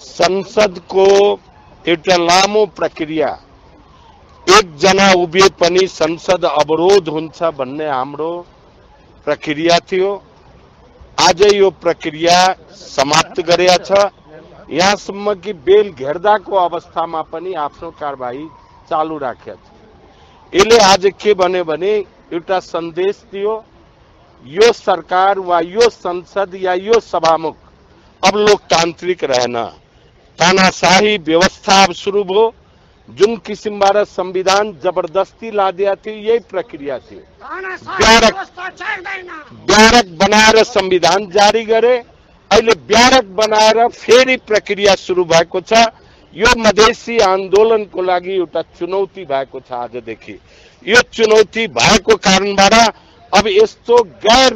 संसदको एउटा लामो प्रक्रिया एकजना उभिए पनि संसद अवरोध हुन्छ भन्ने हाम्रो प्रक्रिया थियो। आज यो प्रक्रिया समाप्त गरेका छ। यहाँसम्म कि बेल घेर्दाको अवस्थामा पनि आफ्नो कारवाही चालू राखेको छ यसले आज के भन्यो भने एउटा सन्देश दियो। यो सरकार वा यो संसद या यो सभामुख अब लोकतांत्रिक रहेन। तानाशाही व्यवस्था अब सुरु भयो जुन किसिमबाट संविधान ज़बरदस्ती लादिया थियो यही प्रक्रिया थियो ब्यारक ब्यारक बनाएर संविधान जारी करे अहिले ब्यारक बनाएर फेरि प्रक्रिया सुरु भएको छ। यो मधेसी आन्दोलनको लागि एउटा चुनौती भएको छ आजदेखि। यो चुनौती भएको कारणबाट अब यस्तो गैर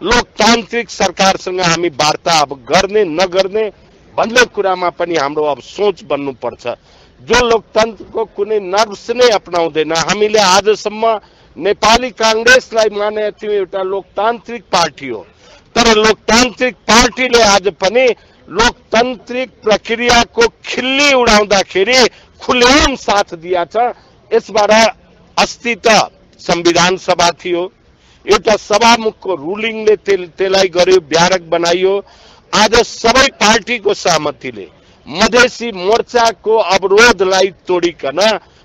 लोकतान्त्रिक सरकारसँग हामी वार्ता अब गर्ने, नगर्ने भन्ने कुरामा पनि हाम्रो अब सोच बन्नुपर्छ। जो लोकतन्त्रको कुनै नर्भ्स नै अपनाउँदैन, हामीले आजसम्म नेपाली काङ्ग्रेसलाई मानेका थियौँ एउटा लोकतान्त्रिक पार्टी हो। तर लोकतान्त्रिक पार्टीले आज पनि लोकतान्त्रिक प्रक्रियाको खिल्ली उडाउँदाखेरि खुलेआम साथ दिया छ यसबाट अस्ति त संविधान सभा थियो। एउटा सभामुखको रुलिङले त्यसलाई गर्यो ब्यारक बनाइयो। आज सबै पार्टीको सहमतिले मधेसी मोर्चाको अवरोधलाई तोडिकन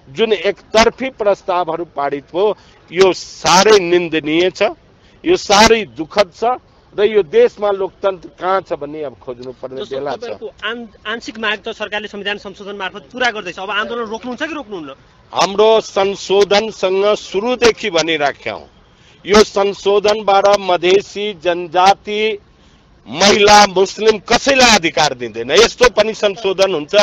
जुन एकतर्फी प्रस्तावहरू पारित भयो यो साह्रै निन्दनीय छ यो साह्रै दुःखद छ र यो देशमा लोकतन्त्र कहाँ छ भन्ने अब खोज्नु पर्ने बेला छ। आंशिक माग त सरकारले संविधान संशोधन मार्फत पुरा गर्दैछ। अब आन्दोलन रोक्नुहुन्छ कि रोक्नुहुन्न? हाम्रो संशोधनसँग सुरुदेखि भनिराख्यौँ। यो संशोधनबाट मधेसी जनजाति महिला मुस्लिम कसैलाई अधिकार दिँदैन? यस्तो पनि संशोधन हुन्छ।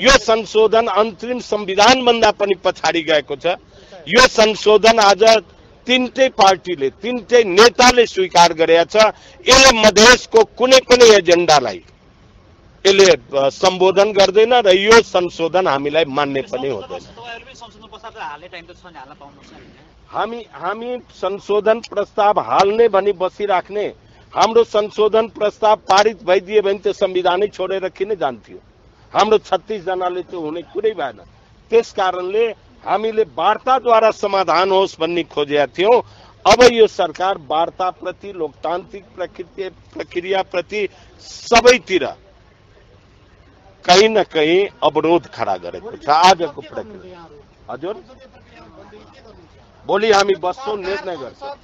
यो संशोधन अन्तरिम संविधानभन्दा पनि पछाडि गएको छ। यो संशोधन आज तिनटै पार्टीले तिनटै नेताले स्वीकार गरेका छ। यसले मधेसको कुनै पनि एजेन्डालाई यसले सम्बोधन गर्दैन र यो संशोधन हामीलाई मान्ने पनि हुँदैन। हामी हामी संशोधन प्रस्ताव हाल्ने भनी बसिराख्ने हाम्रो संशोधन प्रस्ताव पारित भइदियो भने त्यो संविधानै छोडेर किन जान्थ्यो? हाम्रो छत्तिसजनाले त्यो हुने कुरै भएन। त्यस कारणले हामीले वार्ताद्वारा समाधान होस् भन्ने खोजेका थियौँ। अब यो सरकार वार्ताप्रति लोकतान्त्रिक प्रकृति प्रक्रियाप्रति सबैतिर कहीँ न कहीँ अवरोध खडा गरेको छ। आजको प्रक्रिया। हजुर? भोलि हामी बस्छौँ निर्णय गर्छौँ